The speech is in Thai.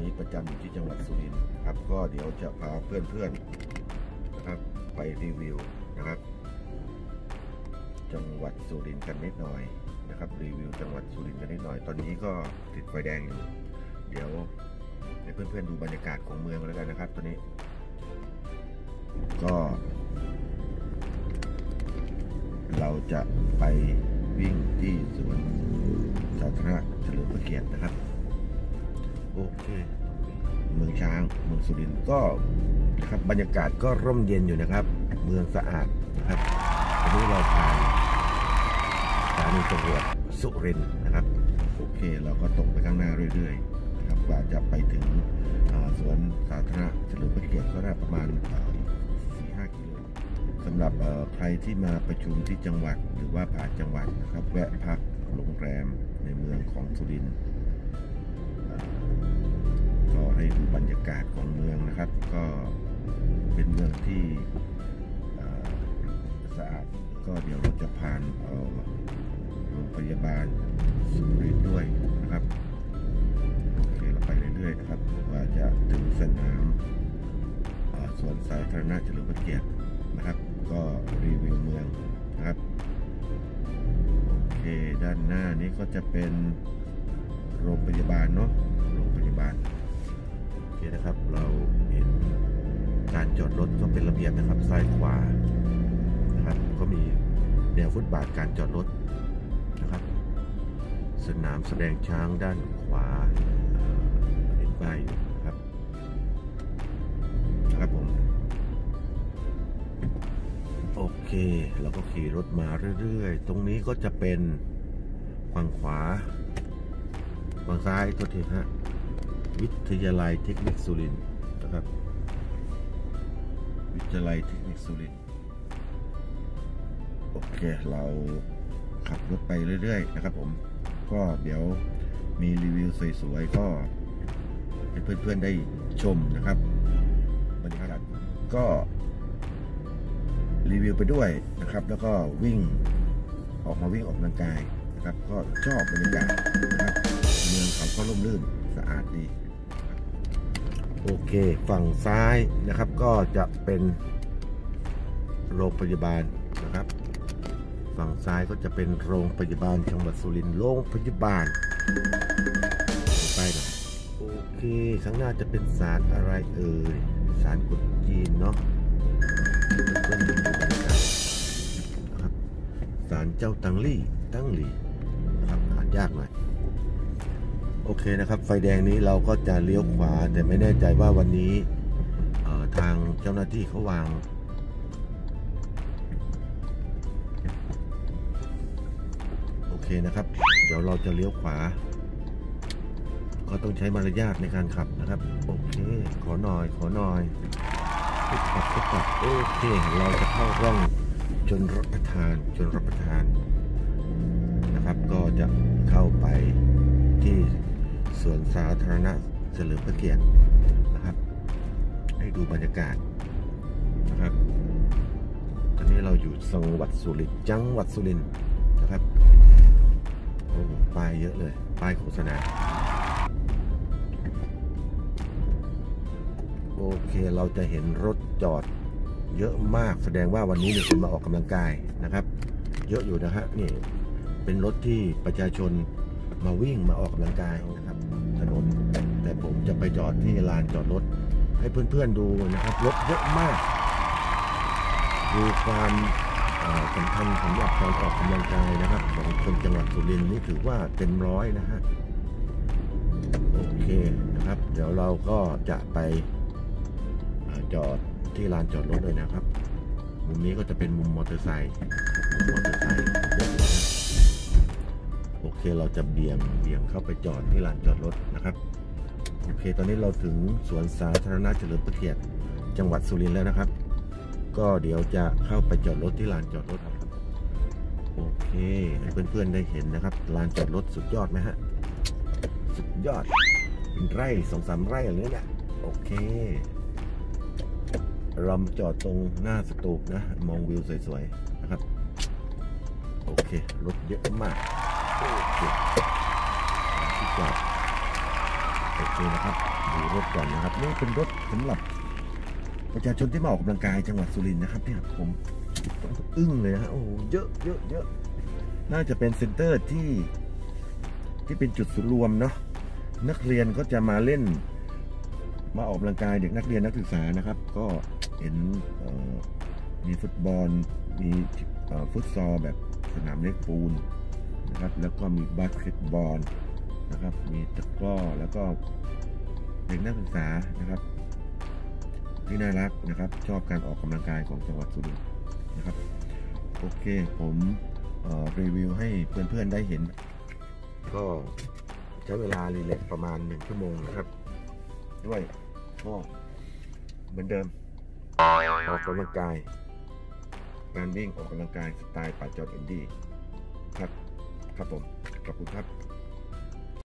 นี้ประจำอยู่ที่จังหวัดสุรินทร์ครับ ก็เดี๋ยวจะพาเพื่อนๆนะครับไปรีวิวนะครับ จังหวัดสุรินทร์กันนิดหน่อยนะครับรีวิวจังหวัดสุรินทร์กันนิดหน่อย ตอนนี้ก็ติดไฟแดงอยู่ เดี๋ยวให้เพื่อนๆดูบรรยากาศของเมืองแล้วกันนะครับ ตอนนี้ ก็ เราจะไปวิ่งที่สวนสาธารณะเฉลิมพระเกียรตินะครับ โอเค เมืองช้าง เมืองสุรินทร์ก็นะครับบรรยากาศก็ร่มเย็นอยู่นะครับ เมืองสะอาดนะครับวันนี้เราผ่านสถานีตำรวจสุรินทร์นะครับ โอเค เราก็ตรงไปข้างหน้าเรื่อยๆนะครับกว่าจะไปถึงสวนสาธารณะเฉลิมพระเกียรติก็ได้ประมาณสี่ห้ากิโลสำหรับใครที่มาประชุมที่จังหวัดหรือว่าผ่านจังหวัดนะครับ แวะพักโรงแรมในเมืองของสุรินทร์ ก็ให้ดูบรรยากาศของเมืองนะครับ ก็เป็นเมืองที่สะอาดก็เดี๋ยวเราจะผ่านเอ่อโรงพยาบาลสุรินทร์ด้วยนะครับโอเคเราไปเรื่อยๆนะครับว่าจะถึงสนามสวนสาธารณะเฉลิมพระเกียรตินะครับ ก็รีวิวเมืองนะครับโอเคด้านหน้านี้ก็จะเป็นโรงพยาบาลเนาะ จอดรถก็เป็นระเบียบนะครับ ซ้ายขวานะครับ ก็มีแนวฟุตบาทการจอดรถนะครับ สนามแสดงช้างด้านขวาเห็นป้ายอยู่นะครับนะครับผมโอเคเราก็ขี่รถมาเรื่อยๆ ตรงนี้ก็จะเป็นฝั่งขวาฝั่งซ้ายตัวทีฮะวิทยาลัยเทคนิคสุรินทร์นะครับ ทยาลัยเทคนิคสุรินทร์โอเคเราขับรถไปเรื่อย ๆ นะครับผม ก็เดี๋ยวมีรีวิวสวย ๆ ก็ให้เพื่อน ๆ ได้ชมนะครับบรรยากาศก็รีวิวไปด้วยนะครับ แล้วก็วิ่งออกมาวิ่งออกกำลังกายนะครับ ก็ชอบบรรยากาศนะครับ เมืองเขาก็ร่มรื่นสะอาดดี โอเค ฝั่งซ้ายนะครับก็จะเป็นโรงพยาบาลนะครับ ฝั่งซ้ายก็จะเป็นโรงพยาบาลจังหวัดสุรินทร์โรงพยาบาลไปหน่อยโอเคข้างหน้าจะเป็นศาลอะไรเอ่ยศาลกุดจีนเนาะเพื่อนดูบรรยากาศนะครับศาลเจ้าตังลี่ตั้งหลีนะครับอ่ายากหน่อย โอเคนะครับ ไฟแดงนี้เราก็จะเลี้ยวขวา แต่ไม่แน่ใจว่าวันนี้ทางเจ้าหน้าที่เขาวางโอเคนะครับ เดี๋ยวเราจะเลี้ยวขวา ก็ต้องใช้มารยาทในการขับนะครับ โอเค ขอหน่อย ขอหน่อยปุ๊บปับปุ๊บปับโอเค เราจะเข้าร่องจนรับประทานจนรับประทานนะครับ ก็จะเข้าไปที่ สวนสาธารณะเฉลิมพระเกียรตินะครับ ให้ดูบรรยากาศนะครับตอนนี้เราอยู่จังหวัดสุรินทร์จังหวัดสุรินทร์นะครับโอ้ป้ายเยอะเลยป้ายโฆษณาโอเคเราจะเห็นรถจอดเยอะมากแสดงว่าวันนี้มีคนมาออกกำลังกายนะครับ เยอะอยู่นะฮะนี่เป็นรถที่ประชาชนมาวิ่งมาออกกำลังกายนะครับ ผมจะไปจอดที่ลานจอดรถ ให้เพื่อนๆดูนะครับรถเยอะมาก ดูความเอ่อสำคัญสำหรับการออกกำลังกายนะครับของคนจังหวัดสุรินทร์นี่ถือว่าเต็มร้อยนะฮะโอเคนะครับ เดี๋ยวเราก็จะไปอจอดที่ลานจอดรถเลยนะครับ มุมนี้ก็จะเป็นมุมมอเตอร์ไซค์มุมมอเตอร์ไซค์เยอะโอเคเราจะเบี่ยงเบี่ยงเข้าไปจอดที่ลานจอดรถนะครับ โอเค ตอนนี้เราถึงสวนสาธารณะเฉลิมพระเกียรติจังหวัดสุรินทร์แล้วนะครับ ก็เดี๋ยวจะเข้าไปจอดรถที่ลานจอดรถครับ โอเคให้เพื่อนๆได้เห็นนะครับ ลานจอดรถสุดยอดไหมฮะ สุดยอด เป็นไร่สองสามไร่อะไรเนี่ยโอเค เรามาจอดตรงหน้าสตูปนะ มองวิวสวยๆนะครับ โอเค รถเยอะมากโอเคที่จอด โอเคนะครับดูรถก่อนนะครับนี่เป็นรถสำหรับประชาชนที่มาออกกำลังกายจังหวัดสุรินทร์นะครับเนี่ยผมอึ้งเลยนะฮะโอ้โหเยอะเยอะเยอะน่าจะเป็น center ที่ที่เป็นจุดศูนย์รวมเนาะนักเรียนก็จะมาเล่น มาออกกำลังกายเด็กนักเรียนนักศึกษานะครับ ก็เห็นมีฟุตบอล มีฟุตซอลแบบสนามเล็กปูนนะครับ แล้วก็มีบาสเกตบอล นะครับ มีตะกร้อแล้วก็เด็กนักศึกษานะครับที่น่ารักนะครับ ชอบการออกกำลังกายของจังหวัดสุรินทร์นะครับ โอเคผมรีวิวให้เพื่อนๆได้เห็น ก็ใช้เวลา relax ประมาณ1ชั่วโมงนะครับ ด้วยก็เหมือนเดิม ออกกำลังกาย การวิ่งออกกำลังกายสไตล์ป่าจอดอินดี้ครับ ครับผม ขอบคุณครับ